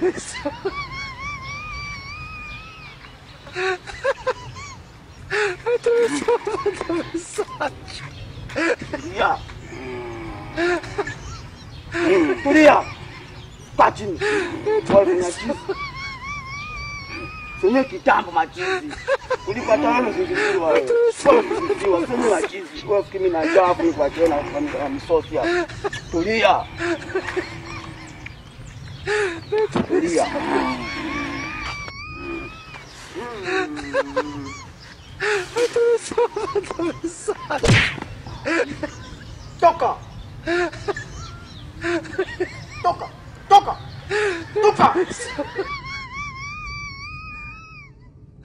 됐어. 됐어. 됐어. 야. 음. 우리야. 빠진. 저 그냥 Mwenye kitambo machizi. Ulipata wewe usiziziwa wewe. Usiziziwa sema machizi. Wewe fikiri mimi najua hapo ni kwa tena kwa msosi hapa. Tulia. Tulia. Toka. Toka. Toka. Toka.